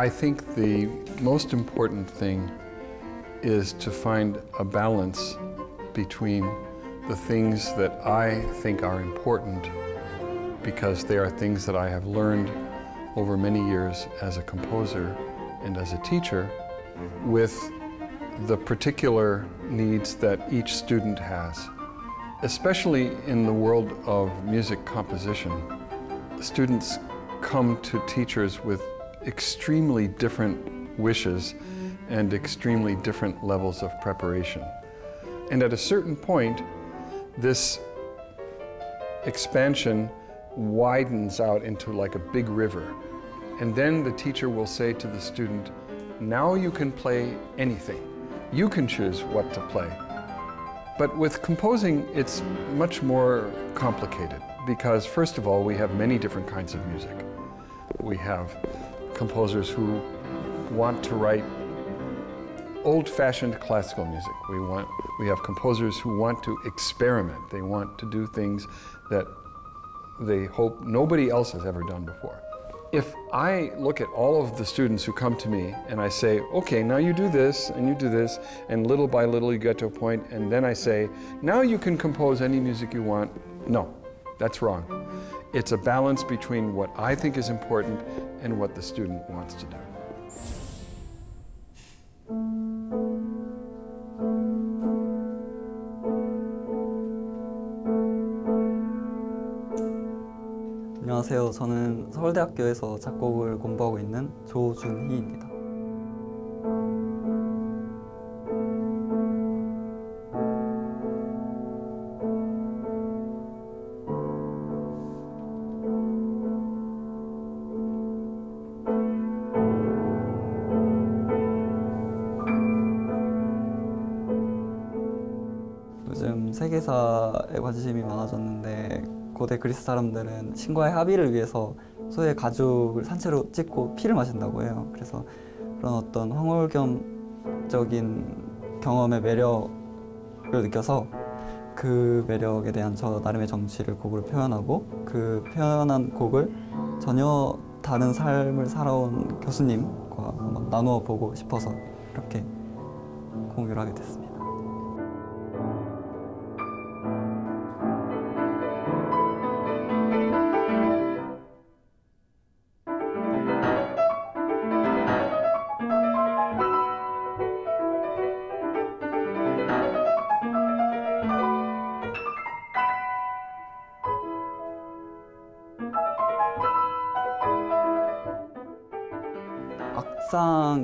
I think the most important thing is to find a balance between the things that I think are important because they are things that I have learned over many years as a composer and as a teacher with the particular needs that each student has. Especially in the world of music composition, students come to teachers with extremely different wishes and extremely different levels of preparation. And at a certain point, this expansion widens out into like a big river. And then the teacher will say to the student, now you can play anything. You can choose what to play. But with composing, it's much more complicated because first of all, we have many different kinds of music. We have composers who want to write old-fashioned classical music. We, want, we have composers who want to experiment. They want to do things that they hope nobody else has ever done before. If I look at all of the students who come to me and I say, okay, now you do this and you do this, and little by little you get to a point, and then I say, now you can compose any music you want. No, that's wrong. It's a balance between what I think is important and what the student wants to do. 안녕하세요. 저는 서울대학교에서 작곡을 공부하고 있는 조준희입니다. 사람들은 신과의 합의를 위해서 소의 가죽을 산채로 찢고 피를 마신다고 해요. 그래서 그런 어떤 황홀경적인 경험의 매력을 느껴서 그 매력에 대한 저 나름의 정치를 곡으로 표현하고 그 표현한 곡을 전혀 다른 삶을 살아온 교수님과 한번 나누어 보고 싶어서 이렇게 공유를 하게 됐습니다.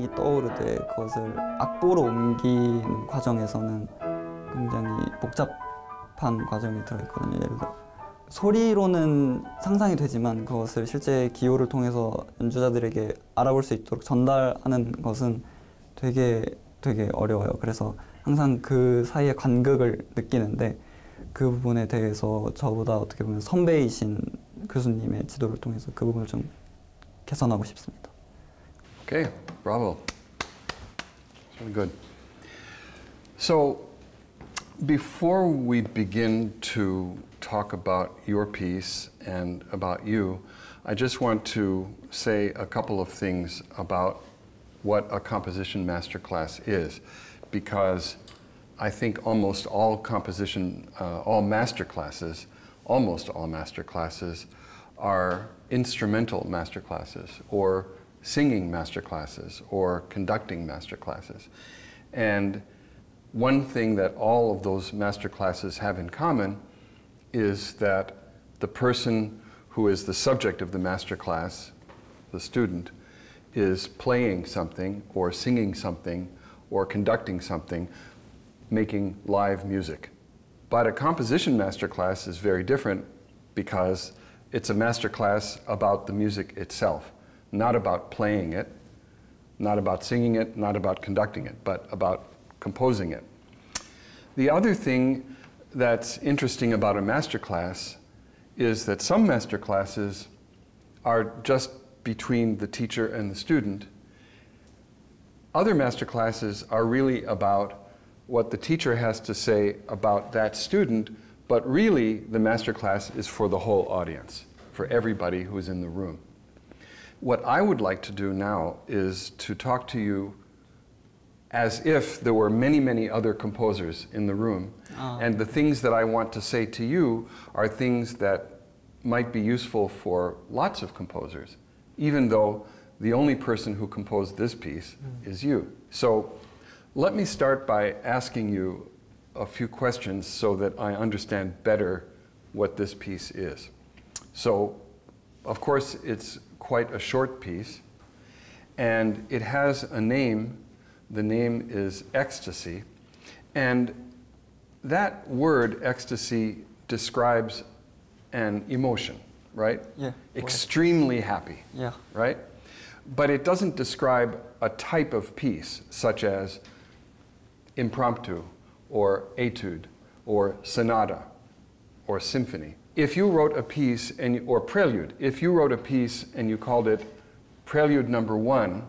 악상이 떠오르되 그것을 악보로 옮긴 과정에서는 굉장히 복잡한 과정이 들어있거든요. 예를 들어 소리로는 상상이 되지만 그것을 실제 기호를 통해서 연주자들에게 알아볼 수 있도록 전달하는 것은 되게 되게 어려워요. 그래서 항상 그 사이의 간극을 느끼는데 그 부분에 대해서 저보다 어떻게 보면 선배이신 교수님의 지도를 통해서 그 부분을 좀 개선하고 싶습니다. Okay, bravo. Really good. So, before we begin to talk about your piece and about you, I just want to say a couple of things about what a composition masterclass is, because I think almost all composition, uh, all masterclasses, almost all masterclasses are instrumental masterclasses or singing master classes or conducting master classes. And one thing that all of those master classes have in common is that the person who is the subject of the master class, the student, is playing something or singing something or conducting something, making live music. But a composition master class is very different because it's a master class about the music itself not about playing it, not about singing it, not about conducting it, but about composing it. The other thing that's interesting about a master class is that some master classes are just between the teacher and the student. Other master classes are really about what the teacher has to say about that student, but really the master class is for the whole audience, for everybody who's in the room. What I would like to do now is to talk to you as if there were many, many other composers in the room. Ah. And the things that I want to say to you are things that might be useful for lots of composers, even though the only person who composed this piece is you. So let me start by asking you a few questions so that I understand better what this piece is. So, of course, it's quite a short piece, and it has a name. The name is Ecstasy. And that word, ecstasy, describes an emotion, right? Yeah. Extremely happy, Yeah. right? But it doesn't describe a type of piece, such as impromptu, or etude, or sonata, or symphony. If you wrote a piece, and, or prelude, if you wrote a piece and you called it Prelude Number One,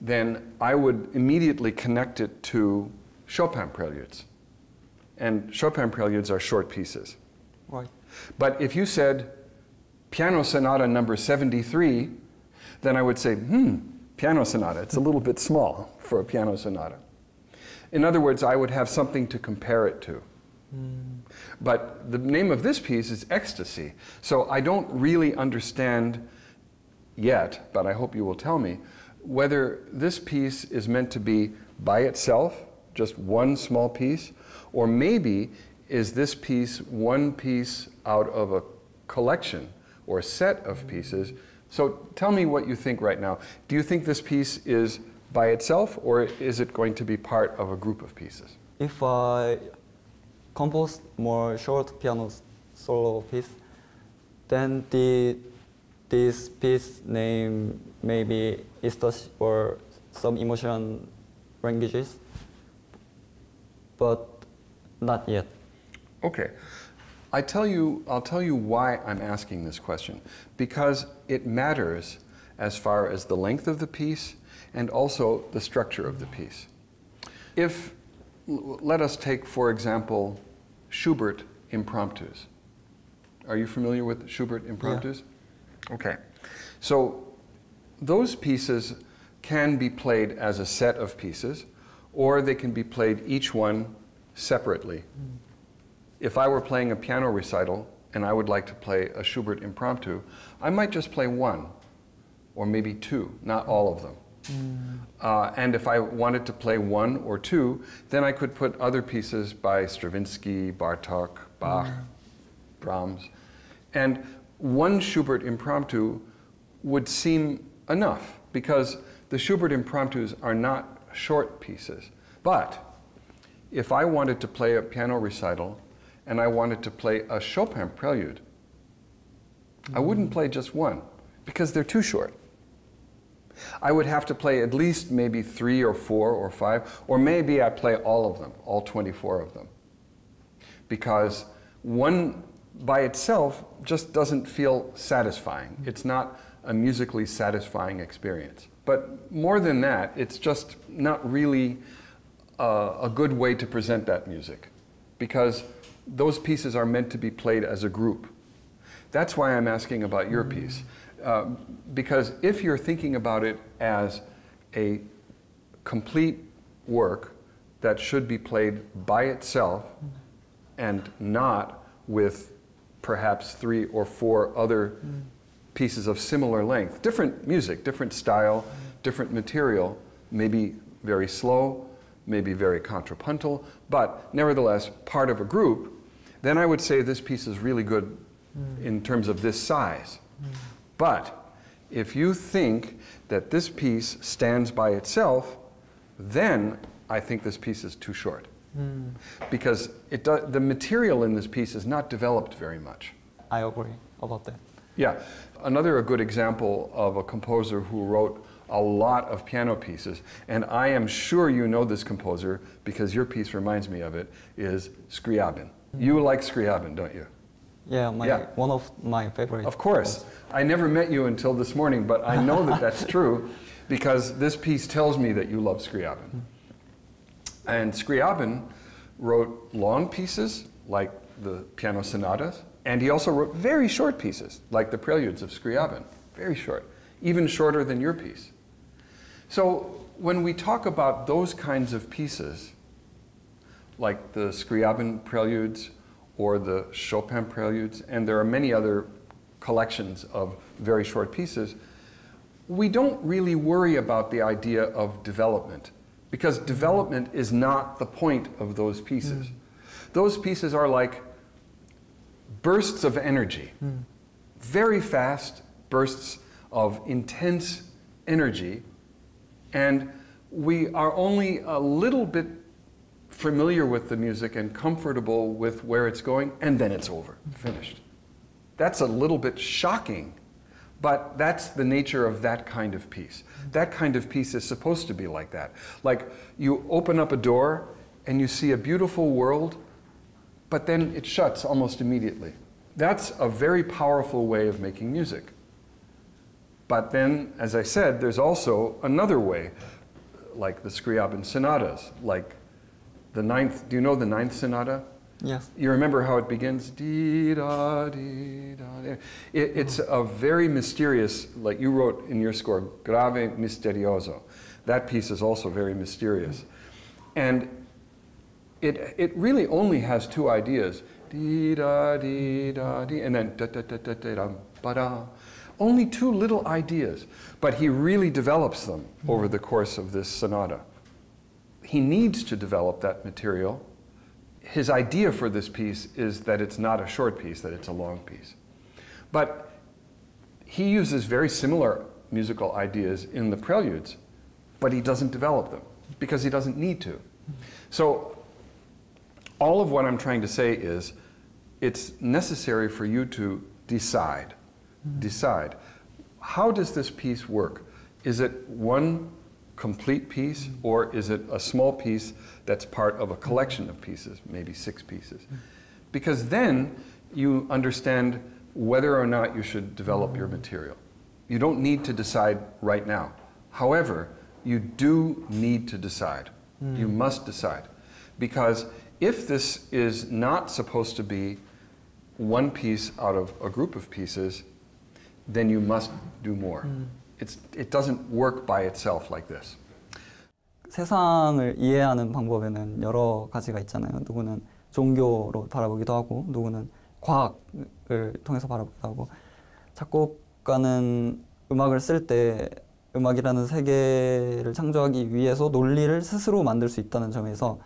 then I would immediately connect it to Chopin preludes. And Chopin preludes are short pieces. Right. But if you said piano sonata number 73, then I would say, hmm, piano sonata. It's a little bit small for a piano sonata. In other words, I would have something to compare it to. But the name of this piece is Ecstasy. So I don't really understand yet, but I hope you will tell me, whether this piece is meant to be by itself, just one small piece, or maybe is this piece one piece out of a collection or set of pieces. So tell me what you think right now. Do you think this piece is by itself, or is it going to be part of a group of pieces? If I compose more short piano solo piece, then the this piece name maybe Istosh or some emotion languages, but not yet. Okay. I tell you, I'll tell you why I'm asking this question. Because it matters as far as the length of the piece and also the structure of the piece. If, let us take, for example, Schubert impromptus. Are you familiar with Schubert impromptus? Okay. So those pieces can be played as a set of pieces, or they can be played each one separately. Hmm. If I were playing a piano recital and I would like to play a Schubert impromptu, I might just play one, or maybe two, not all of them. Uh, and if I wanted to play one or two, then I could put other pieces by Stravinsky, Bartok, Bach, Brahms. And one Schubert impromptu would seem enough because the Schubert impromptus are not short pieces. But if I wanted to play a piano recital and I wanted to play a Chopin prelude, I wouldn't play just one because they're too short. I would have to play at least maybe three or four or five, or maybe I play all of them, all 24 of them. Because one by itself just doesn't feel satisfying. It's not a musically satisfying experience. But more than that, it's just not really a good way to present that music because those pieces are meant to be played as a group. That's why I'm asking about your piece. Uh, because if you're thinking about it as a complete work that should be played by itself and not with perhaps three or four other pieces of similar length, different music, different style, different material, maybe very slow, maybe very contrapuntal, but nevertheless part of a group, then I would say this piece is really good in terms of this size. But if you think that this piece stands by itself, then I think this piece is too short. Hmm. Because it do, the material in this piece is not developed very much. I agree about that. Yeah. Another a good example of a composer who wrote a lot of piano pieces, and I am sure you know this composer because your piece reminds me of it, is Scriabin. Hmm. You like Scriabin, don't you? Yeah, my Yeah. one of my favorite. Of course. I never met you until this morning, but I know that that's true because this piece tells me that you love Scriabin. Hmm. And Scriabin wrote long pieces like the piano sonatas, and he also wrote very short pieces like the preludes of Scriabin, very short. even shorter than your piece. So when we talk about those kinds of pieces, like the Scriabin preludes or the Chopin preludes, and there are many other collections of very short pieces, we don't really worry about the idea of development because development is not the point of those pieces. Mm. Those pieces are like bursts of energy, mm. very fast bursts of intense energy, and we are only a little bit familiar with the music and comfortable with where it's going, and then it's over, finished. That's a little bit shocking, but that's the nature of that kind of piece. That kind of piece is supposed to be like that. Like you open up a door and you see a beautiful world, but then it shuts almost immediately. That's a very powerful way of making music. But then, as I said, there's also another way, like the Scriabin sonatas, like the ninth. Do you know the ninth sonata? Yes. You remember how it begins? Dee da dee da. It, it's a very mysterious, like you wrote in your score, grave misterioso. That piece is also very mysterious. And it, it really only has two ideas. Dee da dee da dee, and then da da da da da ba da. Only two little ideas, but he really develops them over the course of this sonata. He needs to develop that material. His idea for this piece is that it's not a short piece, that it's a long piece. But he uses very similar musical ideas in the preludes, but he doesn't develop them because he doesn't need to. So all of what I'm trying to say is it's necessary for you to decide. Mm. Decide. How does this piece work? Is it one complete piece mm. or is it a small piece that's part of a collection of pieces, maybe six pieces? Mm. Because then you understand whether or not you should develop your material. You don't need to decide right now. However, you do need to decide. You must decide. Because if this is not supposed to be one piece out of a group of pieces, then you must do more. 음. It's, it doesn't work by itself like this. 세상을 이해하는 방법에는 여러 가지가 있잖아요. 누구는 종교로 바라보기도 하고, 누구는 과학을 통해서 바라보기도 하고, 작곡가는 음악을 쓸 때 음악이라는 세계를 창조하기 위해서 논리를 스스로 만들 수 있다는 점에서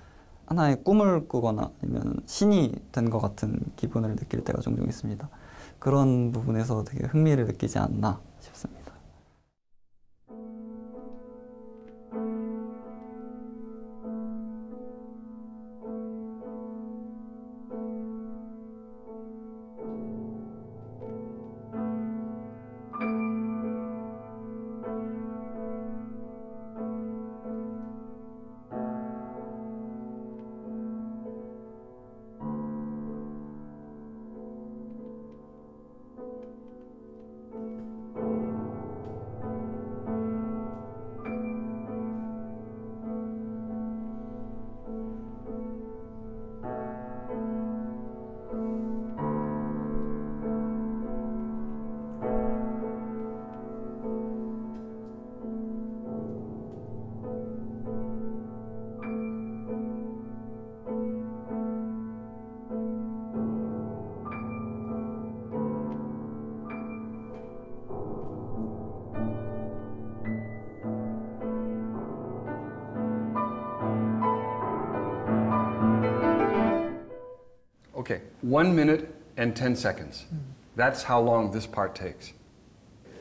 하나의 꿈을 꾸거나 아니면 신이 된 것 같은 기분을 느낄 때가 종종 있습니다. 그런 부분에서 되게 흥미를 느끼지 않나 싶습니다. And 10 seconds. That's how long this part takes.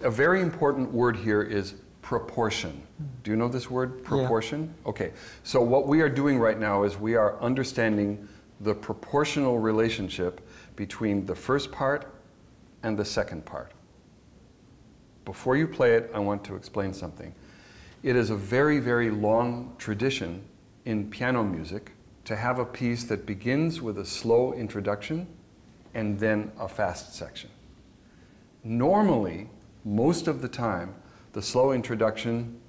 A very important word here is proportion. Do you know this word, proportion? Yeah. Okay, so what we are doing right now is we are understanding the proportional relationship between the first part and the second part. Before you play it, I want to explain something. It is a very, very long tradition in piano music to have a piece that begins with a slow introduction and then a fast section. Normally, most of the time, the slow introduction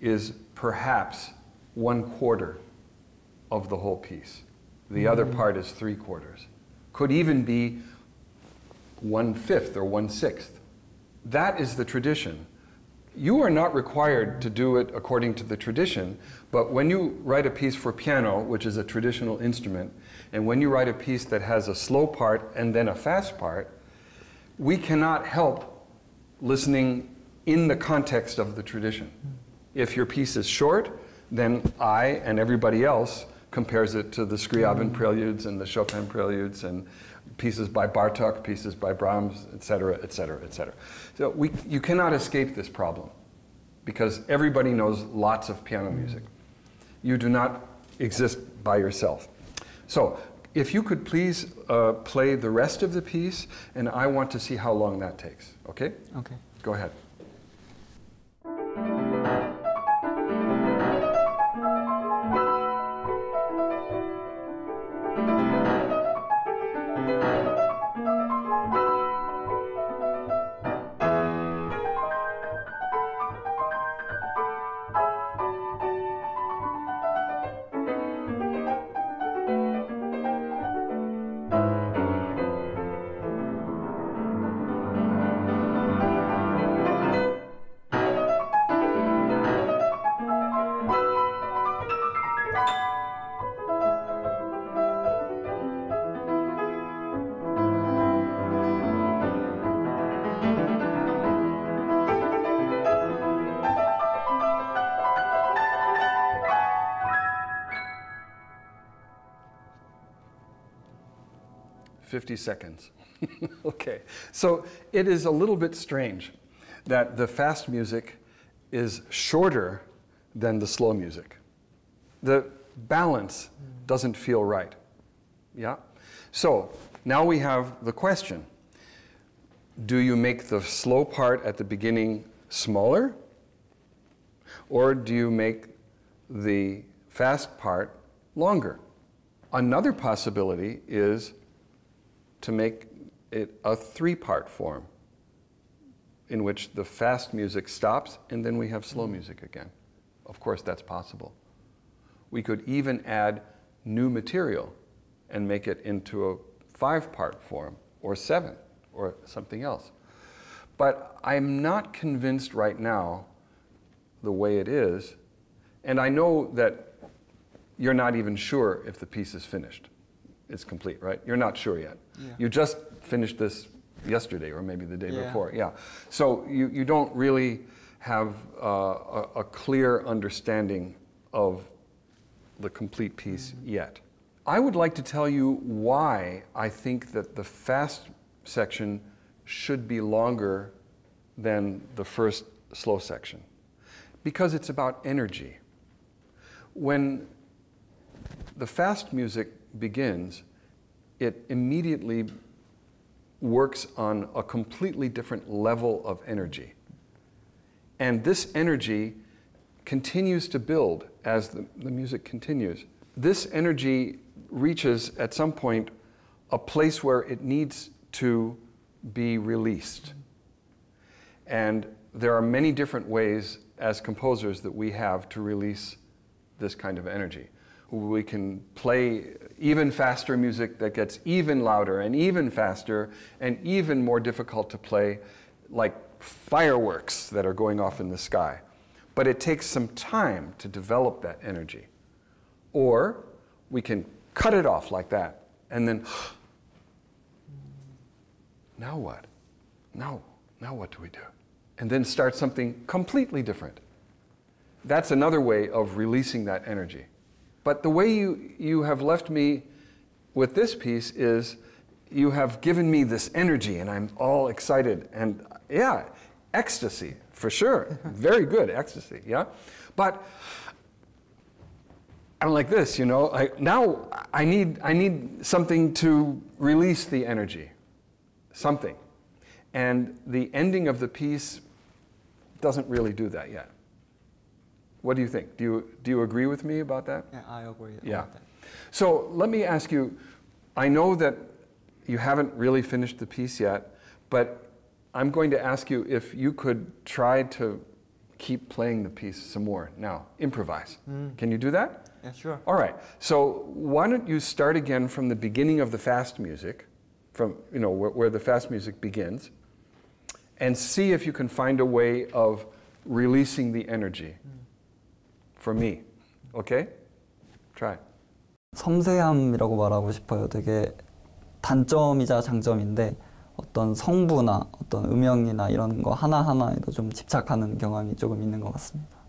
is perhaps one quarter of the whole piece. The mm -hmm. other part is three quarters. Could even be one fifth or one sixth. That is the tradition. You are not required to do it according to the tradition, but when you write a piece for piano, which is a traditional instrument, and when you write a piece that has a slow part and then a fast part, we cannot help listening in the context of the tradition. If your piece is short, then I and everybody else compares it to the Scriabin preludes and the Chopin preludes and pieces by Bartok, pieces by Brahms, etc., etc., etc. So we, you cannot escape this problem because everybody knows lots of piano music. You do not exist by yourself. So if you could please uh, play the rest of the piece, and I want to see how long that takes. Okay? Okay. Go ahead. Fifty seconds. okay, so it is a little bit strange that the fast music is shorter than the slow music. The balance doesn't feel right. Yeah? So now we have the question Do you make the slow part at the beginning smaller? Or do you make the fast part longer? Another possibility is to make it a three part form in which the fast music stops and then we have slow mm-hmm. music again. Of course, that's possible. We could even add new material and make it into a five part form or seven or something else. But I'm not convinced right now the way it is, and I know that you're not even sure if the piece is finished. It's complete, right? You're not sure yet. Yeah. You just finished this yesterday or maybe the day Yeah. before. Yeah. So you, you don't really have uh, a, a clear understanding of the complete piece yet. I would like to tell you why I think that the fast section should be longer than the first slow section. Because it's about energy. When the fast music begins, it immediately works on a completely different level of energy. And this energy continues to build as the, the music continues. This energy reaches at some point a place where it needs to be released. And there are many different ways as composers that we have to release this kind of energy. We can play even faster music that gets even louder and even faster and even more difficult to play, like fireworks that are going off in the sky. But it takes some time to develop that energy. Or we can cut it off like that and then, now what? Now, now what do we do? And then start something completely different. That's another way of releasing that energy. But the way you, you have left me with this piece is you have given me this energy and I'm all excited. And yeah, ecstasy, for sure. Very good, ecstasy, yeah? But I'm like this, you know, I, now I need, I need something to release the energy, something. And the ending of the piece doesn't really do that yet. What do you think? Do you, do you agree with me about that? Yeah, I agree. Yeah. about that. So let me ask you I know that you haven't really finished the piece yet, but I'm going to ask you if you could try to keep playing the piece some more now, improvise. Mm. Can you do that? Yeah, sure. All right. So why don't you start again from the beginning of the fast music, from you know where, where the fast music begins, and see if you can find a way of releasing the energy mm. For me. Okay? Try. 섬세함이라고 말하고 싶어요. 되게 단점이자 장점인데 어떤 성부나 어떤 음영이나 이런 거 하나하나에도 좀 집착하는 경향이 조금 있는 것 같습니다.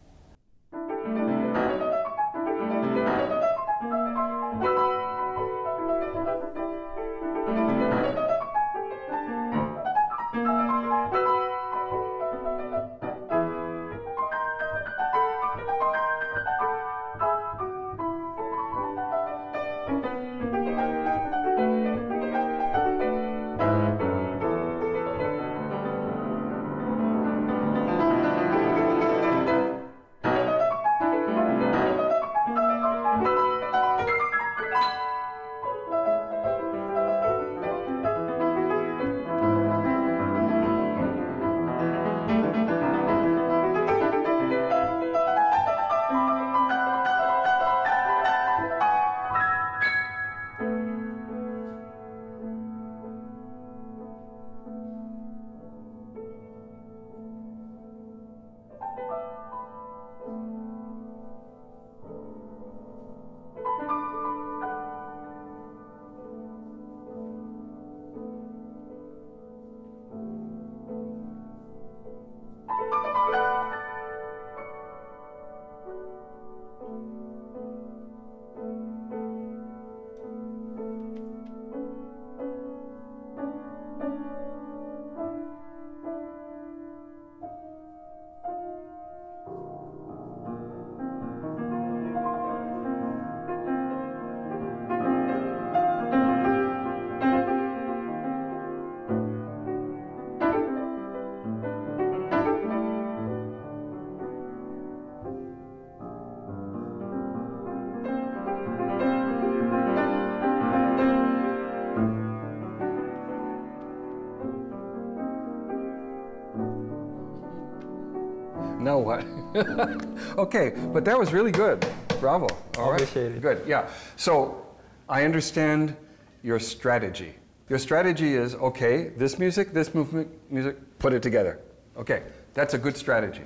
okay, but that was really good. Bravo. All right. Appreciate it. Good. Yeah. So I understand your strategy. Your strategy is okay, this music, this movement, music, put it together. Okay, that's a good strategy.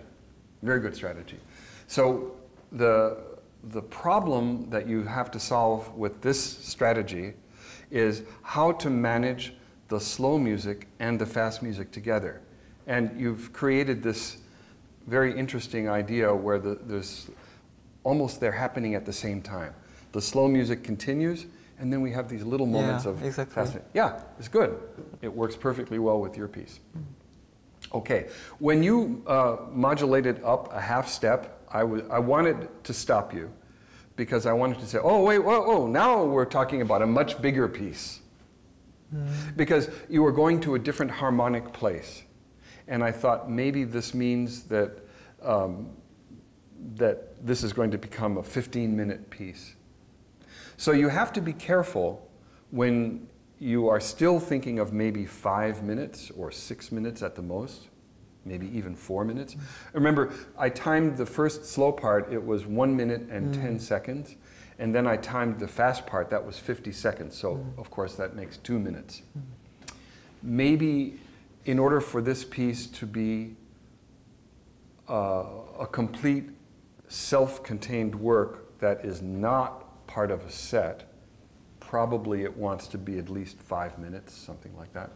Very good strategy. So the the problem that you have to solve with this strategy is how to manage the slow music and the fast music together. And you've created this very interesting idea where the, there's almost they're happening at the same time. The slow music continues, and then we have these little moments Yeah, of exactly. Yeah, it's good. It works perfectly well with your piece. Okay, when you uh, modulated up a half step, I I wanted to stop you because I wanted to say, oh, wait, whoa, whoa, now we're talking about a much bigger piece. Because you were going to a different harmonic place. And I thought maybe this means that, um, that this is going to become a 15 minute piece. So you have to be careful when you are still thinking of maybe five minutes or six minutes at the most, maybe even four minutes. Remember, I timed the first slow part, it was one minute and mm. 10 seconds. And then I timed the fast part, that was 50 seconds. So, mm. of course, that makes two minutes. Mm. Maybe in order for this piece to be uh, a complete self contained work that is not part of a set, probably it wants to be at least five minutes, something like that.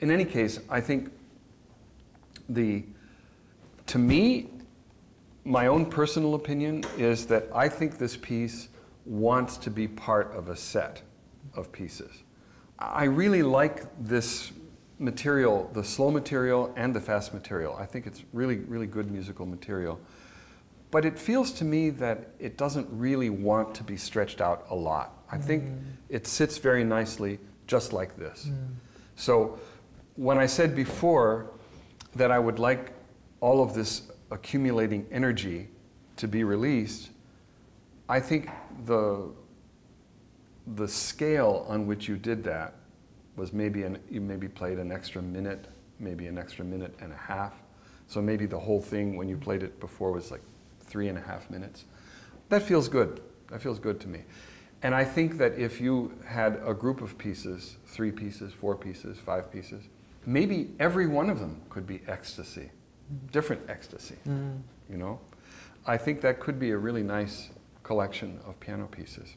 In any case, I think the, to me, my own personal opinion is that I think this piece wants to be part of a set of pieces. I really like this material, the slow material and the fast material. I think it's really, really good musical material. But it feels to me that it doesn't really want to be stretched out a lot. I think mm. it sits very nicely just like this. Mm. So when I said before that I would like all of this accumulating energy to be released, I think the the scale on which you did that was maybe an, you maybe played an extra minute, maybe an extra minute and a half. So maybe the whole thing when you played it before was like three and a half minutes. That feels good. That feels good to me. And I think that if you had a group of pieces, three pieces, four pieces, five pieces, maybe every one of them could be ecstasy. different ecstasy. Mm. You know, I think that could be a really nice collection of piano pieces.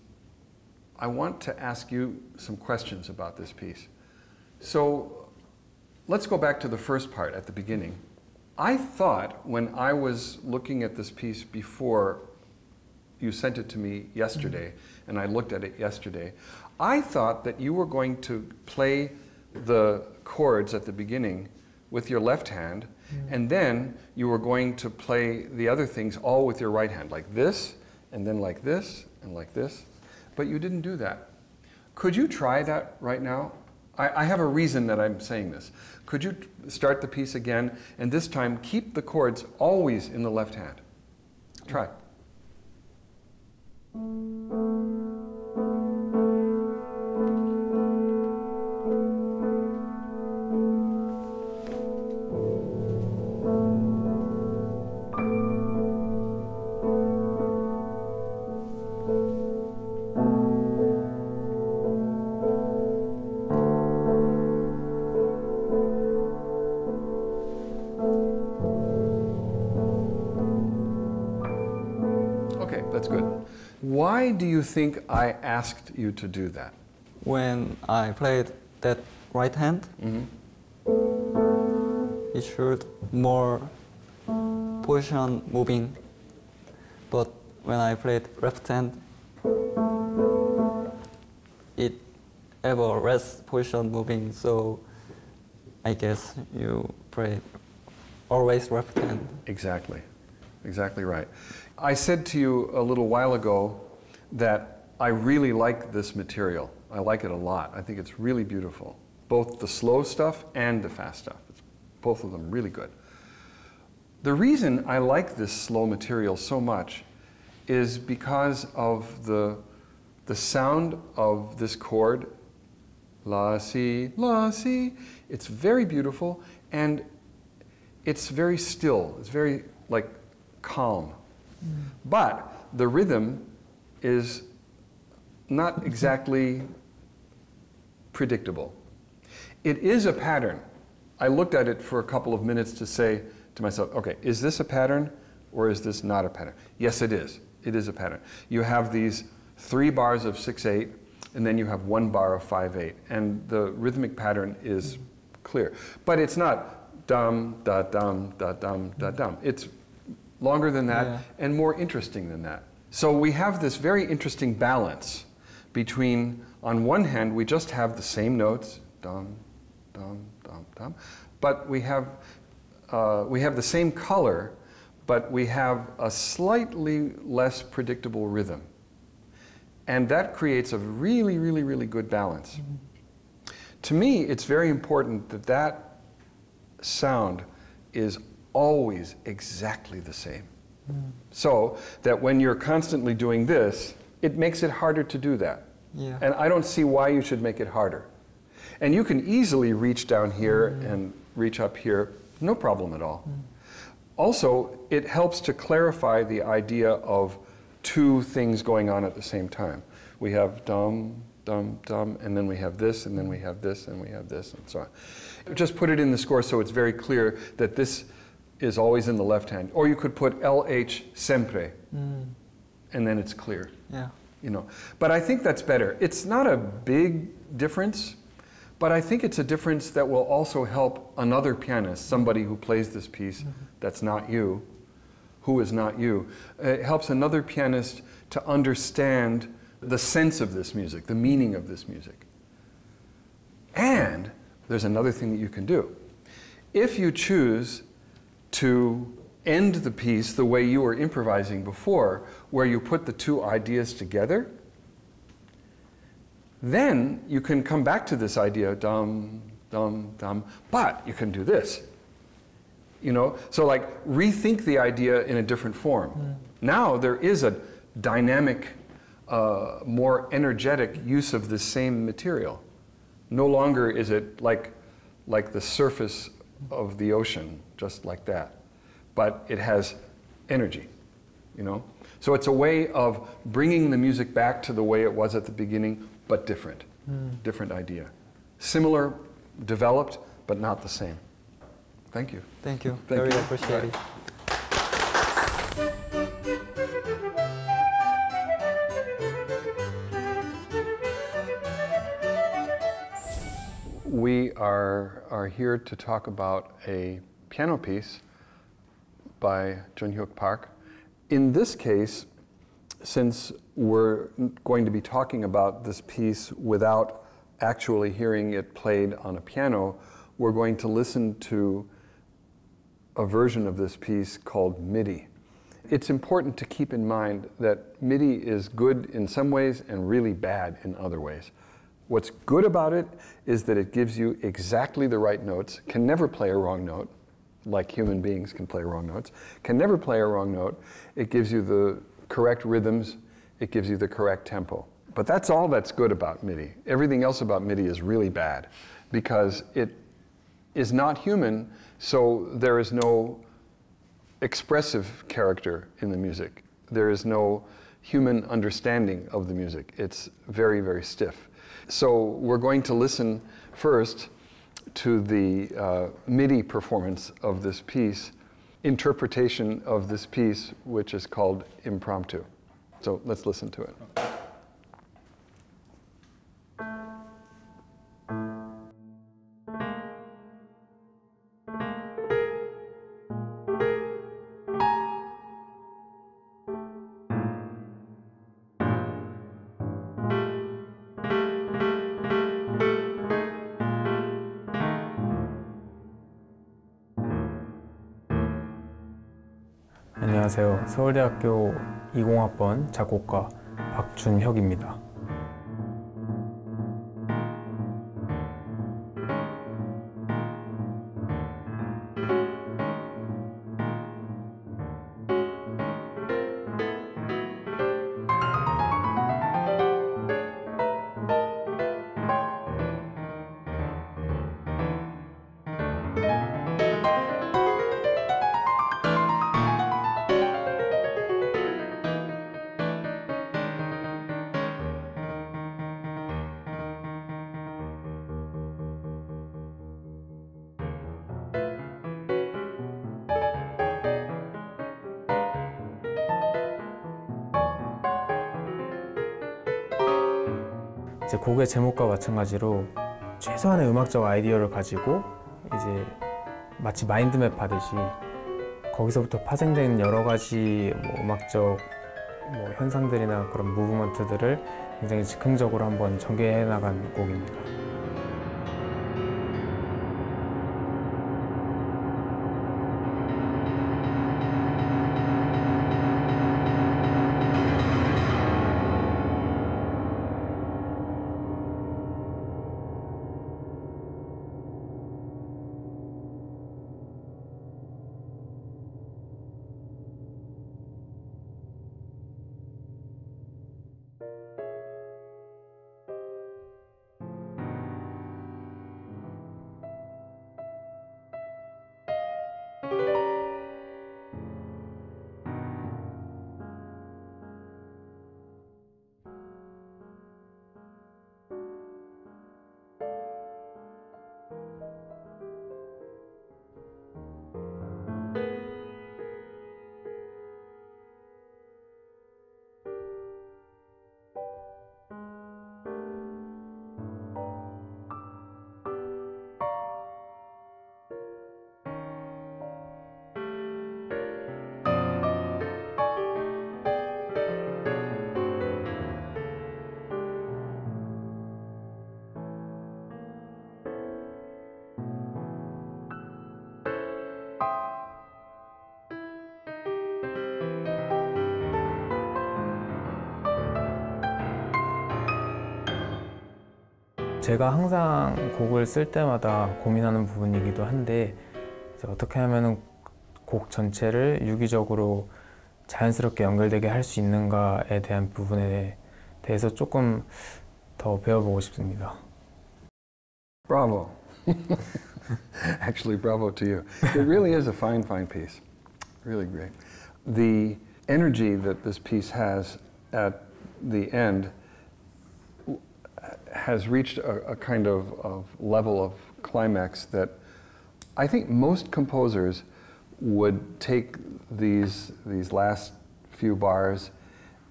I want to ask you some questions about this piece. So let's go back to the first part at the beginning. I thought when I was looking at this piece before you sent it to me yesterday, and I looked at it yesterday, I thought that you were going to play the chords at the beginning with your left hand, mm. and then you were going to play the other things all with your right hand, like this, and then like this, and like this. But you didn't do that. Could you try that right now? I, I have a reason that I'm saying this. Could you start the piece again, and this time keep the chords always in the left hand? Try. Think I asked you to do that? When I played that right hand, Mhm. it should more position moving. But when I played left hand, it ever less position moving. So I guess you play always left hand. Exactly. Exactly right. I said to you a little while ago that I really like this material. I like it a lot. I think it's really beautiful. Both the slow stuff and the fast stuff. It's both of them really good. The reason I like this slow material so much is because of the, the sound of this chord, la, si, la, si. It's very beautiful and it's very still. It's very like calm. Mm. But the rhythm is not exactly predictable. It is a pattern. I looked at it for a couple of minutes to say to myself, okay, is this a pattern or is this not a pattern? Yes, it is. It is a pattern. You have these three bars of 6 8, and then you have one bar of 5 8. And the rhythmic pattern is clear. But it's not dum, da, dum, da, dum, da, dum. It's longer than that Yeah. and more interesting than that. So we have this very interesting balance between, on one hand, we just have the same notes, dum, dum, dum, dum, but we have, uh, we have the same color, but we have a slightly less predictable rhythm. And that creates a really, really, really good balance. To me, it's very important that that sound is always exactly the same. So that when you're constantly doing this, it makes it harder to do that. Yeah. And I don't see why you should make it harder. And you can easily reach down here mm. and reach up here, no problem at all. Mm. Also, it helps to clarify the idea of two things going on at the same time. We have dum, dum, dum, and then we have this, and then we have this, and we have this, and so on. Just put it in the score so it's very clear that this is always in the left hand. Or you could put LH sempre, hmm. and then it's clear Yeah. you know. But I think that's better. It's not a big difference, but I think it's a difference that will also help another pianist, somebody who plays this piece mm-hmm. that's not you, who is not you. It helps another pianist to understand the sense of this music, the meaning of this music. And there's another thing that you can do. If you choose to end the piece the way you were improvising before, where you put the two ideas together, then you can come back to this idea, dum, dum, dum, but you can do this. You know, so like rethink the idea in a different form. Now there is a dynamic, uh, more energetic use of the same material. No longer is it like, like the surface of the ocean, just like that, but it has energy, you know? So it's a way of bringing the music back to the way it was at the beginning, but different, hmm. different idea. Similar, developed, but not the same. Thank you. Thank you. Thank Very you. appreciate it. We are, are here to talk about a piano piece by Jun Hyuk Park. In this case, since we're going to be talking about this piece without actually hearing it played on a piano, we're going to listen to a version of this piece called MIDI. It's important to keep in mind that MIDI is good in some ways and really bad in other ways. What's good about it is that it gives you exactly the right notes, can never play a wrong note, like human beings can play wrong notes, can never play a wrong note. It gives you the correct rhythms, it gives you the correct tempo. But that's all that's good about MIDI. Everything else about MIDI is really bad because it is not human, so there is no expressive character in the music. There is no human understanding of the music. It's very, very stiff. So we're going to listen first to the uh, MIDI performance of this piece, interpretation of this piece, which is called Impromptu. So let's listen to it. 안녕하세요. 서울대학교 20학번 작곡가 박준혁입니다. 곡의 제목과 마찬가지로 최소한의 음악적 아이디어를 가지고 이제 마치 마인드맵 하듯이 거기서부터 파생된 여러 가지 뭐 음악적 뭐 현상들이나 그런 무브먼트들을 굉장히 즉흥적으로 한번 전개해 나간 곡입니다. 제가 항상 곡을 쓸 때마다 고민하는 부분이기도 한데 어떻게 하면 곡 전체를 유기적으로 자연스럽게 연결되게 할 수 있는가에 대한 부분에 대해서 조금 더 배워보고 싶습니다. Bravo. Actually, bravo to you. It really is a fine, fine piece. Really great. The energy that this piece has at the end has reached a, a kind of, of level of climax that I think most composers would take these, these last few bars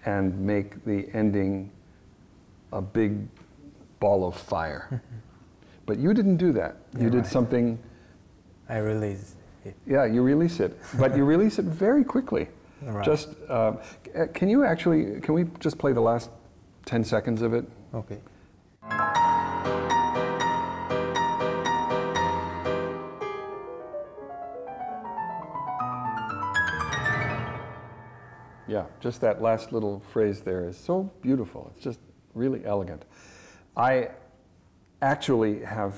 and make the ending a big ball of fire. but you didn't do that. You did right. something, I release it. yeah, you release it, but you release it very quickly. Right. Just, uh, can you actually, can we just play the last 10 seconds of it? Okay. Yeah, just that last little phrase there is so beautiful. It's just really elegant. I actually have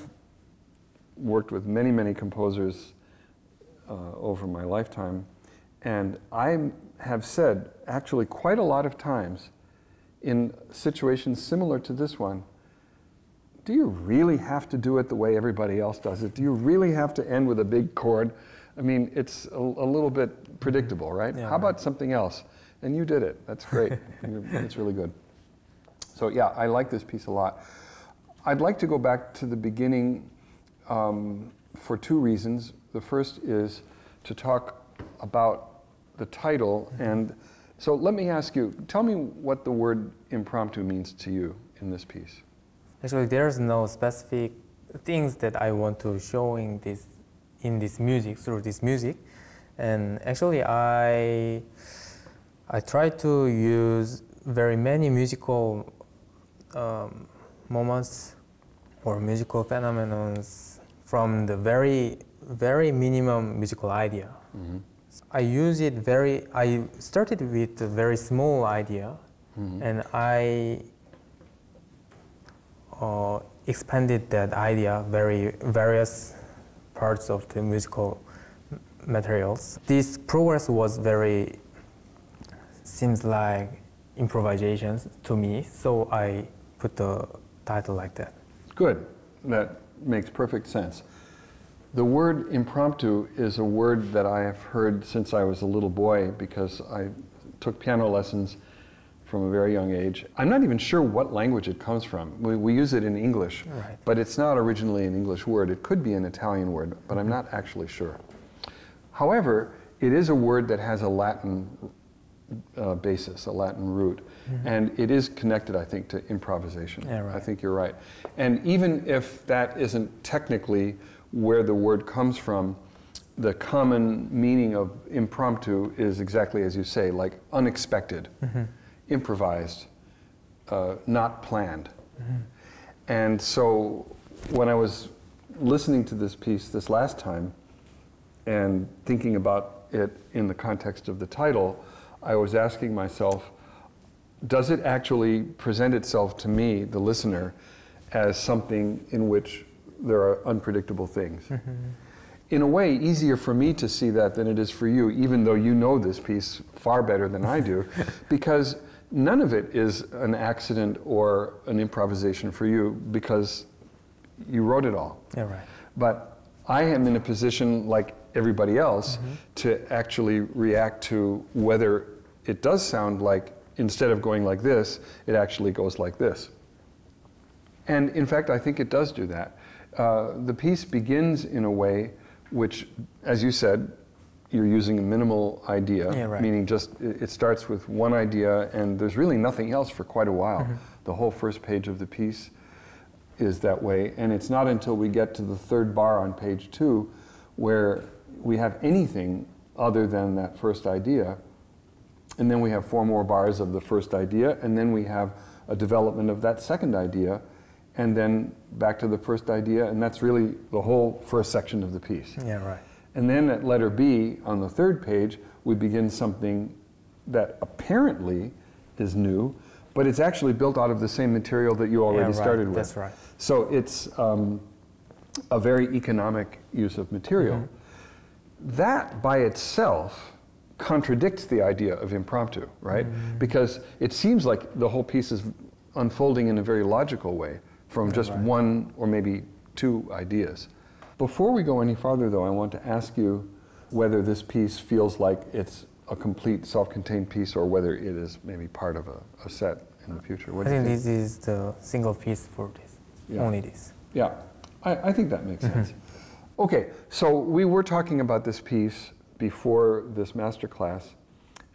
worked with many, many composers uh, over my lifetime, and I have said actually quite a lot of times in situations similar to this one, do you really have to do it the way everybody else does it? Do you really have to end with a big chord? I mean, it's a, a little bit predictable, right? Yeah, How about something else? And you did it. That's great. It's really good. So, yeah, I like this piece a lot. I'd like to go back to the beginning um, for two reasons. The first is to talk about the title. And so let me ask you tell me what the word impromptu means to you in this piece. Actually, there's no specific things that I want to show in this in this music through this music, and actually I I try to use very many musical um, moments or musical phenomena from the very very minimum musical idea. I use it very. I started with a very small idea, and I uh, expanded that idea very various parts of the musical materials. This progress was very seems like improvisations to me, so I put the title like that. Good. That makes perfect sense. The word impromptu is a word that I have heard since I was a little boy because I took piano lessons from a very young age. I'm not even sure what language it comes from. We, we use it in English, Right. but it's not originally an English word. It could be an Italian word, but I'm not actually sure. However, it is a word that has a Latin uh, basis, a Latin root, and it is connected, I think, to improvisation. Yeah, right. I think you're right. And even if that isn't technically where the word comes from, the common meaning of impromptu is exactly as you say, like unexpected, improvised, uh, not planned. And so when I was listening to this piece this last time and thinking about it in the context of the title, I was asking myself, does it actually present itself to me, the listener, as something in which there are unpredictable things? In a way, easier for me to see that than it is for you, even though you know this piece far better than I do, because none of it is an accident or an improvisation for you because you wrote it all. Yeah, right. But I am in a position, like everybody else, to actually react to whether it does sound like, instead of going like this, it actually goes like this. And in fact, I think it does do that. Uh, the piece begins in a way which, as you said, you're using a minimal idea, Yeah, right. meaning just it it starts with one idea and there's really nothing else for quite a while. Mm-hmm. The whole first page of the piece is that way, and it's not until we get to the third bar on page two where we have anything other than that first idea. And then we have four more bars of the first idea, and then we have a development of that second idea, and then back to the first idea, and that's really the whole first section of the piece. Yeah, right. And then at letter B on the third page, we begin something that apparently is new, but it's actually built out of the same material that you already yeah, right. started with. That's right. So it's um, a very economic use of material. Mm-hmm. That by itself contradicts the idea of impromptu, right? Mm-hmm. Because it seems like the whole piece is unfolding in a very logical way from just right. one or maybe two ideas. Before we go any farther, though, I want to ask you whether this piece feels like it's a complete self-contained piece or whether it is maybe part of a, a set in the future. What I think think? this is the single piece for this. Yeah. Only this. Yeah, I, I think that makes sense. Okay, so we were talking about this piece before this master class,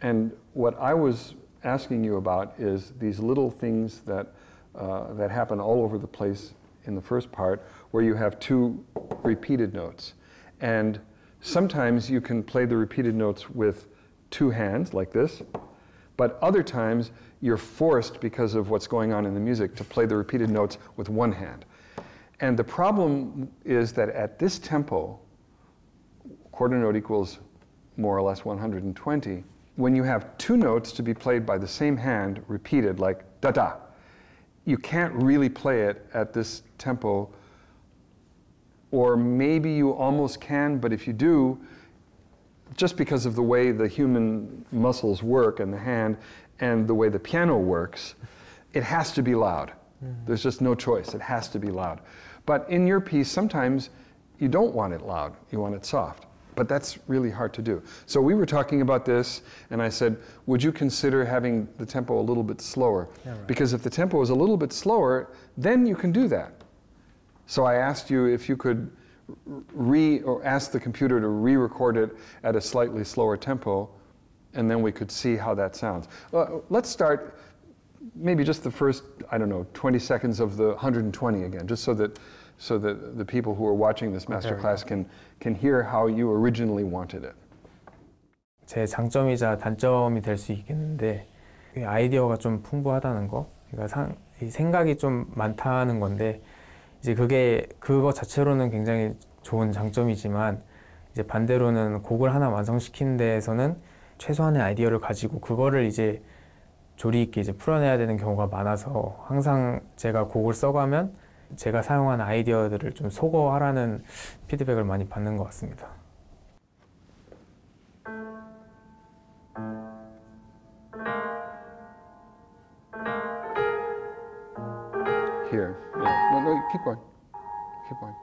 and what I was asking you about is these little things that, uh, that happen all over the place in the first part, where you have two repeated notes. And sometimes you can play the repeated notes with two hands, like this, but other times you're forced, because of what's going on in the music, to play the repeated notes with one hand. And the problem is that at this tempo, quarter note equals more or less 120, when you have two notes to be played by the same hand repeated, like da da, you can't really play it at this tempo. Or maybe you almost can, but if you do, just because of the way the human muscles work and the hand and the way the piano works, it has to be loud. Mm-hmm. There's just no choice. It has to be loud. But in your piece, sometimes you don't want it loud, you want it soft. But that's really hard to do. So we were talking about this, and I said, Would you consider having the tempo a little bit slower? Yeah, right. Because if the tempo is a little bit slower, then you can do that. So I asked you if you could re or ask the computer to re-record it at a slightly slower tempo, and then we could see how that sounds. Uh, let's start maybe just the first I don't know 20 seconds of the 120 again, just so that so that the people who are watching this master class can can hear how you originally wanted it. 제 장점이자 단점이 될 수 있겠는데 아이디어가 좀 풍부하다는 거, 그러니까 상, 생각이 좀 많다는 건데 이제 그게 그거 자체로는 굉장히 좋은 장점이지만 이제 반대로는 곡을 하나 완성시키는 데에서는 최소한의 아이디어를 가지고 그거를 이제 조리 있게 이제 풀어내야 되는 경우가 많아서 항상 제가 곡을 써가면 제가 사용한 아이디어들을 좀 소거하라는 피드백을 많이 받는 것 같습니다. Here, yeah. No, no, keep going. Keep going.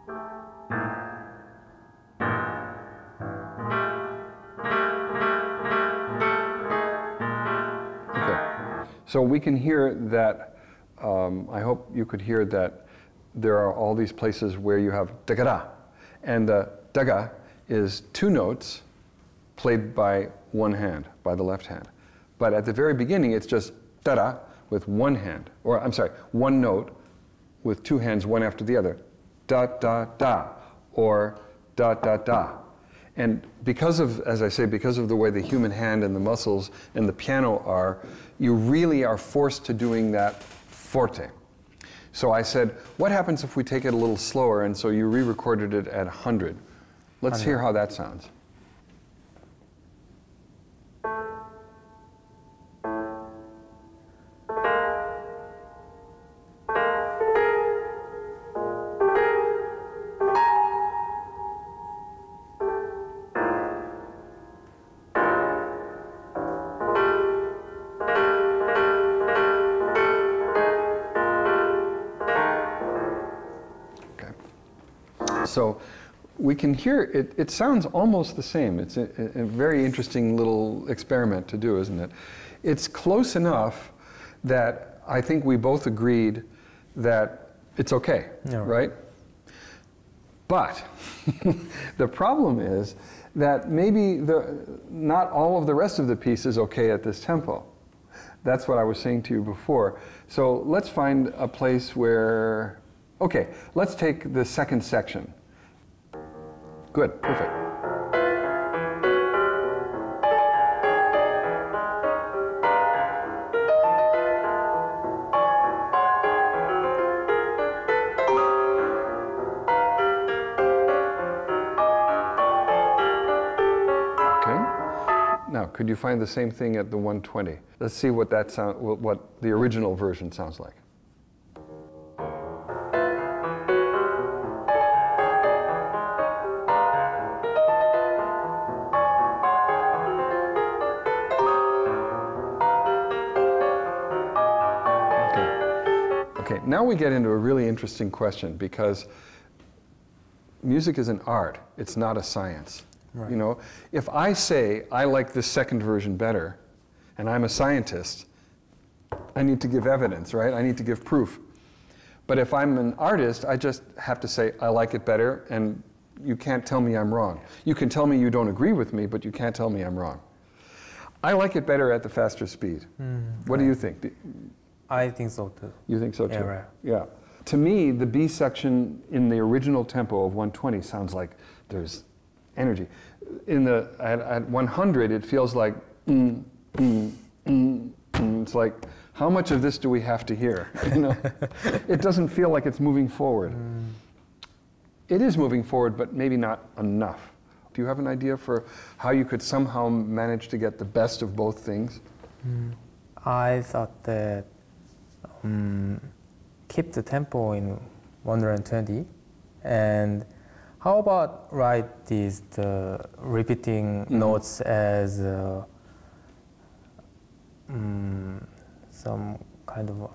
Okay. So we can hear that, um, I hope you could hear that there are all these places where you have dagara. And the daga is two notes played by one hand, by the left hand. But at the very beginning, it's just da-da with one hand, or I'm sorry, one note with two hands, one after the other. Da, da, da, or da, da, da. And because of, as I say, because of the way the human hand and the muscles and the piano are, you really are forced to doing that forte. So I said, what happens if we take it a little slower? And so you re-recorded it at 100. Let's hear how that sounds. Can hear it, it sounds almost the same. It's a, a, very interesting little experiment to do, isn't it? It's close enough that I think we both agreed that it's okay, yeah. right? But the problem is that maybe the, not all of the rest of the piece is okay at this tempo. That's what I was saying to you before. So let's find a place where Okay, let's take the second section. Good, perfect. Now, could you find the same thing at the 120? Let's see what that sound, what the original version sounds like. We get into a really interesting question because music is an art, it's not a science. Right. You know, if I say I like this second version better, and I'm a scientist, I need to give evidence, right? I need to give proof. But if I'm an artist, I just have to say I like it better, and you can't tell me I'm wrong. You can tell me you don't agree with me, but you can't tell me I'm wrong. I like it better at the faster speed. Hmm. what do you think? I think so too. You think so too? Yeah. To me, the B section in the original tempo of 120 sounds like there's energy. In the at, at 100, it feels like mm, mm, mm, mm. it's like how much of this do we have to hear? You know, it doesn't feel like it's moving forward. It is moving forward, but maybe not enough. Do you have an idea for how you could somehow manage to get the best of both things? I thought that um, keep the tempo in 120 and how about write these the repeating notes as uh, mm, some kind of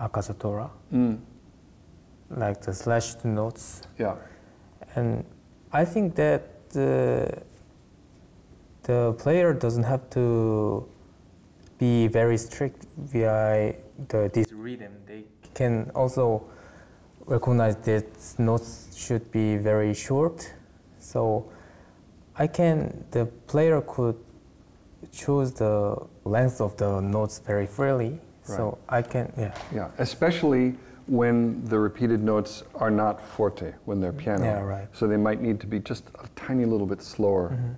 acciaccatura Mm. like the slashed notes Yeah. and I think that the, the player doesn't have to be very strict via the, this rhythm. They can also recognize that notes should be very short. So I can, the player could choose the length of the notes very freely. Right. So I can, yeah. Yeah, especially when the repeated notes are not forte, when they're piano. Yeah, right. So they might need to be just a tiny little bit slower. Mm-hmm.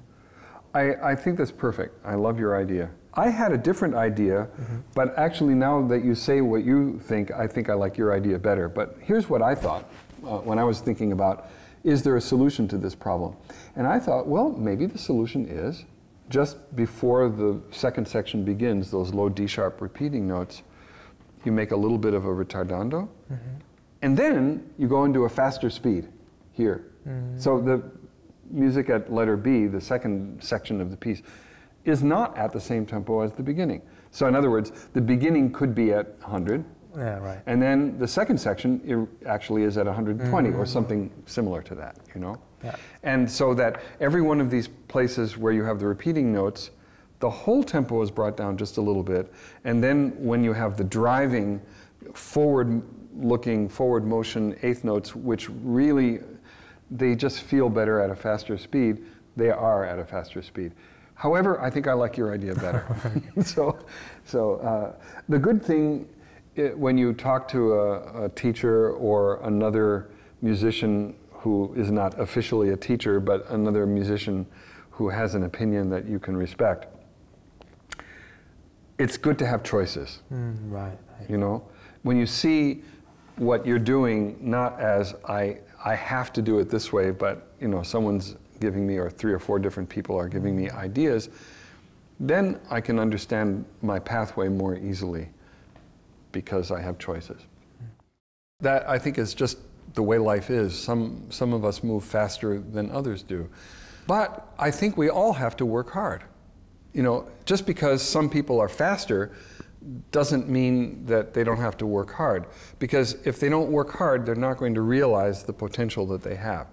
I, I think that's perfect. I love your idea. I had a different idea, mm-hmm. but actually, now that you say what you think, I think I like your idea better. But here's what I thought uh, when I was thinking about is there a solution to this problem? And I thought, well, maybe the solution is just before the second section begins, those low D sharp repeating notes, you make a little bit of a retardando, mm-hmm. and then you go into a faster speed here. Mm-hmm. So the music at letter B, the second section of the piece, is not at the same tempo as the beginning. So in other words, the beginning could be at 100, Yeah, right. and then the second section actually is at 120 or mm-hmm. something similar to that, you know? Yeah. And so that every one of these places where you have the repeating notes, the whole tempo is brought down just a little bit. And then when you have the driving, forward looking, forward motion eighth notes, which really, they just feel better at a faster speed, they are at a faster speed. However, I think I like your idea better. so, so uh, the good thing i when you talk to a, a teacher or another musician who is not officially a teacher, but another musician who has an opinion that you can respect, it's good to have choices. Mm, right. right. You know, when you see what you're doing, not as I I have to do it this way, but you know, someone's giving me, or three or four different people are giving me ideas, then I can understand my pathway more easily because I have choices. That I think is just the way life is. Some some of us move faster than others do, but I think we all have to work hard. You know, just because some people are faster doesn't mean that they don't have to work hard. Because if they don't work hard, they're not going to realize the potential that they have.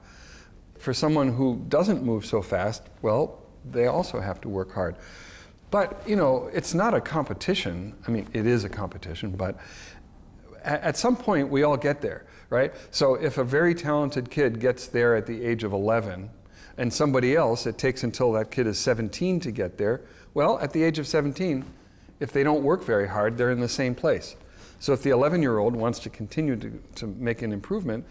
For someone who doesn't move so fast, well, they also have to work hard. But, you know, it's not a competition. I mean, it is a competition, but at some point we all get there, right? So if a very talented kid gets there at the age of 11 and somebody else, it takes until that kid is 17 to get there, well, at the age of 17, if they don't work very hard, they're in the same place. So if the 11 year old wants to continue to, to make an improvement,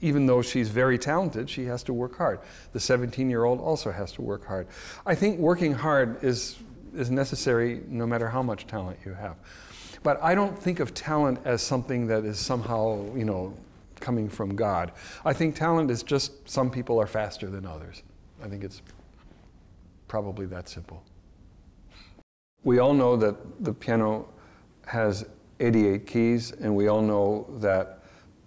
even though she's very talented, she has to work hard. The 17 year old also has to work hard. I think working hard is, is necessary no matter how much talent you have. But I don't think of talent as something that is somehow, you know, coming from God. I think talent is just some people are faster than others. I think it's probably that simple. We all know that the piano has 88 keys, and we all know that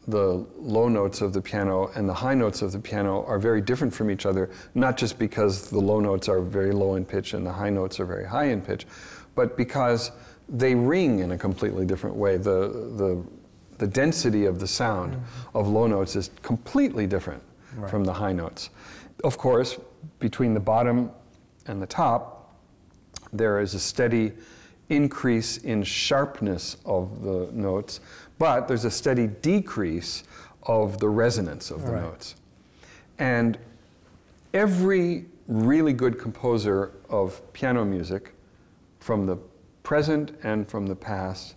the low notes of the piano and the high notes of the piano are very different from each other, not just because the low notes are very low in pitch and the high notes are very high in pitch, but because they ring in a completely different way. The, the, the density of the sound mm-hmm. of low notes is completely different from the high notes. Of course, between the bottom and the top, there is a steady increase in sharpness of the notes, but there's a steady decrease of the resonance of the Right. notes. And every really good composer of piano music from the present and from the past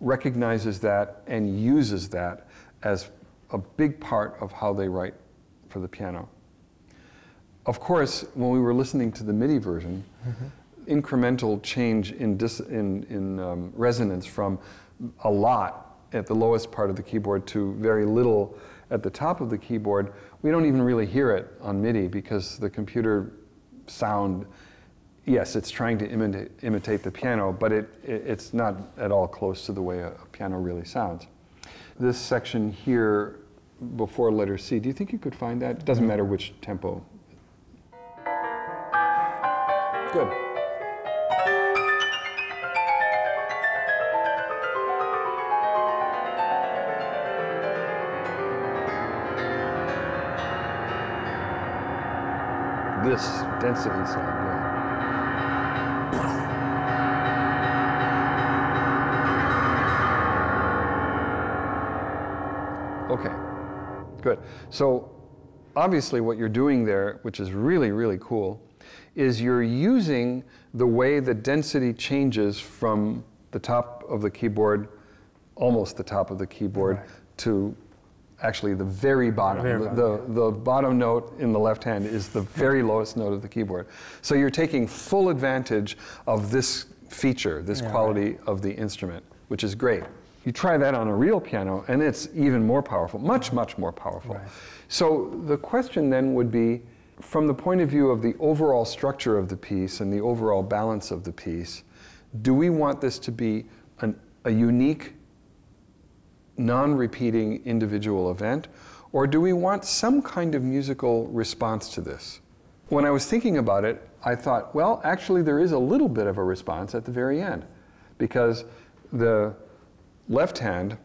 recognizes that and uses that as a big part of how they write for the piano. Of course, when we were listening to the MIDI version, incremental change in, dis, in, in um, resonance from a lot at the lowest part of the keyboard to very little at the top of the keyboard, we don't even really hear it on MIDI because the computer sound, yes, it's trying to imitate, imitate the piano, but it, it, it's not at all close to the way a, a piano really sounds. This section here before letter C, do you think you could find that? It doesn't mm. matter which tempo. Good. This density sound, yeah. Okay, good. So obviously what you're doing there, which is really, really cool, is you're using the way the density changes from the top of the keyboard, almost the top of the keyboard, Right. to actually the very bottom. Very The- bottom, the, the bottom note in the left hand is the very lowest note of the keyboard. So you're taking full advantage of this feature, this Yeah, quality of the instrument, which is great. You try that on a real piano, and it's even more powerful, much, much more powerful. Right. So the question then would be from the point of view of the overall structure of the piece and the overall balance of the piece, do we want this to be an, a unique, non repeating individual event, or do we want some kind of musical response to this? When I was thinking about it, I thought, well, actually, there is a little bit of a response at the very end because the left hand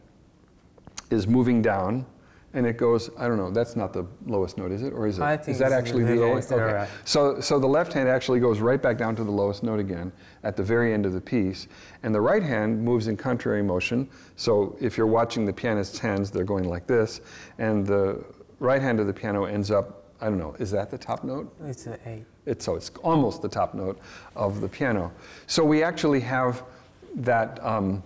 is moving down and it goes, I don't know, that's not the lowest note, is it? Or is it? I is that actually the the, lowest, Okay. right. So, so the left hand actually goes right back down to the lowest note again at the very end of the piece. And the right hand moves in contrary motion. So if you're watching the pianist's hands, they're going like this. And the right hand of the piano ends up, I don't know, is that the top note? It's an A. It's, so it's almost the top note of the piano. So we actually have that, um,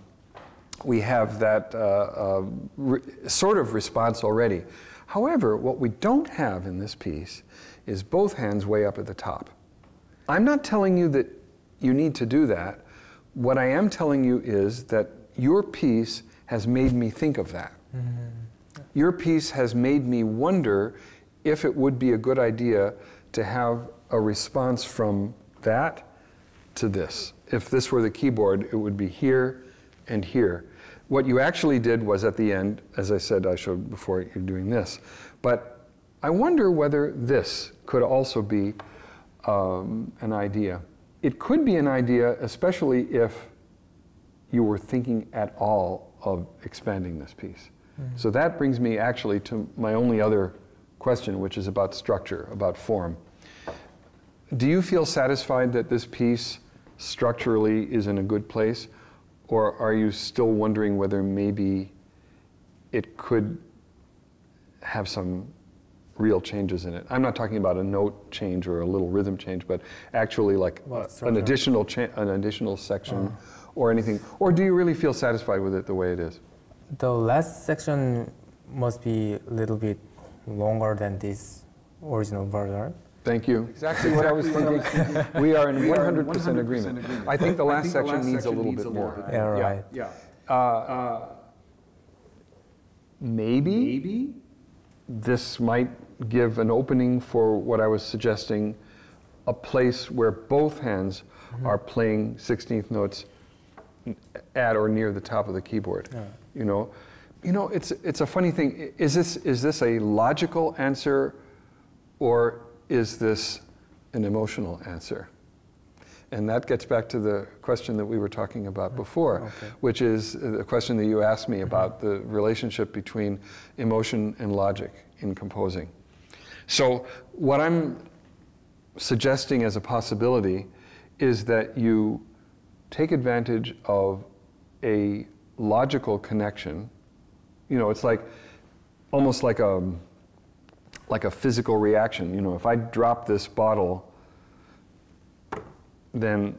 we have that uh, uh, sort of response already. However, what we don't have in this piece is both hands way up at the top. I'm not telling you that you need to do that. What I am telling you is that your piece has made me think of that. Your piece has made me wonder if it would be a good idea to have a response from that to this. If this were the keyboard, it would be here and here. What you actually did was at the end, as I said, I showed before, you're doing this. But I wonder whether this could also be um, an idea. It could be an idea, especially if you were thinking at all of expanding this piece. So that brings me actually to my only other question, which is about structure, about form. Do you feel satisfied that this piece structurally is in a good place? Or are you still wondering whether maybe it could have some real changes in it? I'm not talking about a note change or a little rhythm change, but actually like Well, a- an additional cha- an additional section uh-huh. or anything. Or do you really feel satisfied with it the way it is? The last section must be a little bit longer than this original version. Thank you. Exactly what I was thinking. We are in 100% agreement. I think the last section needs a little bit more. Yeah, right. Yeah. Uh, maybe, maybe this might give an opening for what I was suggesting, a place where both hands are playing 16th notes at or near the top of the keyboard. Yeah. You know, you know, it's it's a funny thing. Is this is this a logical answer, or is this an emotional answer? And that gets back to the question that we were talking about before, Okay. which is the question that you asked me about the relationship between emotion and logic in composing. So, what I'm suggesting as a possibility is that you take advantage of a logical connection. You know, it's like almost like a, like a physical reaction. You know, if I drop this bottle, then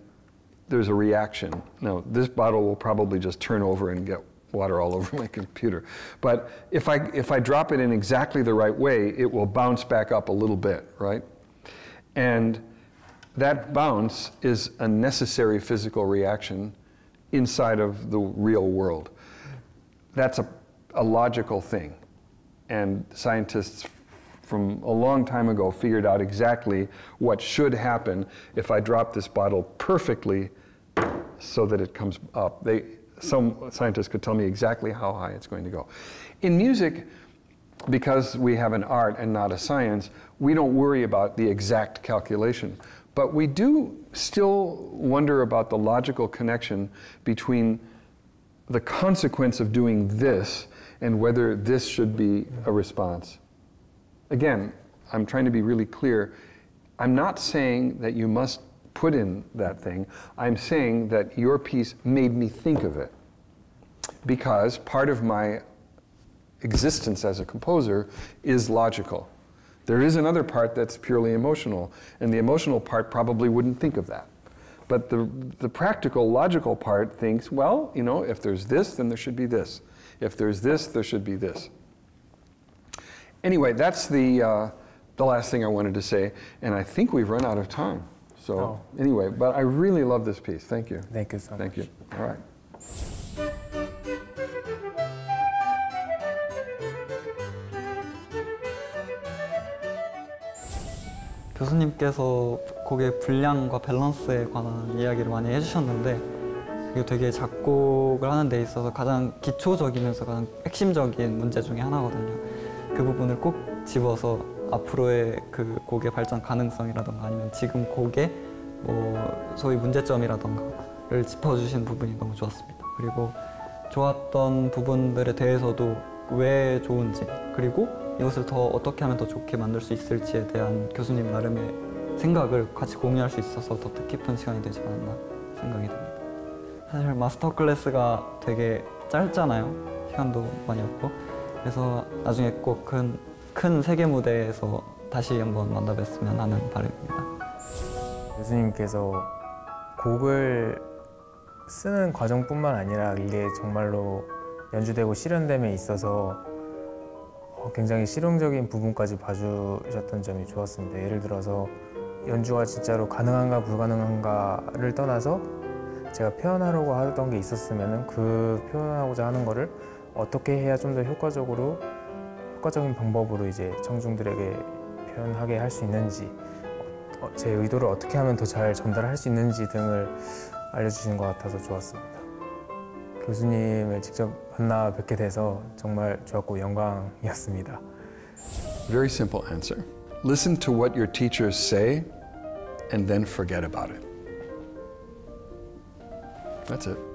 there's a reaction. Now, this bottle will probably just turn over and get water all over my computer. But if I, if I drop it in exactly the right way, it will bounce back up a little bit, right? And that bounce is a necessary physical reaction inside of the real world. That's a, a logical thing. And scientists from a long time ago figured out exactly what should happen if I drop this bottle perfectly so that it comes up. They, some scientists could tell me exactly how high it's going to go. In music, because we have an art and not a science, we don't worry about the exact calculation. But we do still wonder about the logical connection between the consequence of doing this and whether this should be a response. Again, I'm trying to be really clear. I'm not saying that you must put in that thing. I'm saying that your piece made me think of it because part of my existence as a composer is logical. There is another part that's purely emotional, and the emotional part probably wouldn't think of that. But the, the practical, logical part thinks, well, you know, if there's this, then there should be this. If there's this, there should be this. Anyway, that's the, uh, the last thing I wanted to say, and I think we've run out of time. So, Oh. anyway, but I really love this piece. Thank you. Thank you so much. Thank you. All right. 교수님께서 곡의 분량과 밸런스에 관한 이야기를 많이 해주셨는데 이게 되게 작곡을 하는 데 있어서 가장 기초적이면서 가장 핵심적인 문제 중에 하나거든요. 그 부분을 꼭 집어서 앞으로의 그 곡의 발전 가능성이라던가 아니면 지금 곡의 뭐 소위 문제점이라던가를 짚어주신 부분이 너무 좋았습니다. 그리고 좋았던 부분들에 대해서도 왜 좋은지 그리고 이것을 더 어떻게 하면 더 좋게 만들 수 있을지에 대한 교수님 나름의 생각을 같이 공유할 수 있어서 더 뜻깊은 시간이 되지 않았나 생각이 듭니다. 사실 마스터 클래스가 되게 짧잖아요. 시간도 많이 없고 그래서 나중에 꼭 큰 큰 세계 무대에서 다시 한번 만나 뵀으면 하는 바람입니다. 교수님께서 곡을 쓰는 과정뿐만 아니라 이게 정말로 연주되고 실현됨에 있어서 어, 굉장히 실용적인 부분까지 봐주셨던 점이 좋았습니다. 예를 들어서 연주가 진짜로 가능한가 불가능한가를 떠나서 제가 표현하려고 하던 게 있었으면 그 표현하고자 하는 거를 어떻게 해야 좀 더 효과적으로 효과적인 방법으로 이제 청중들에게 표현하게 할 수 있는지 어, 제 의도를 어떻게 하면 더 잘 전달할 수 있는지 등을 알려주신 것 같아서 좋았습니다. 교수님을 직접 만나 뵙게 돼서 정말 좋았고 영광이었습니다. Very simple answer. Listen to what your teachers say and then forget about it. That's it.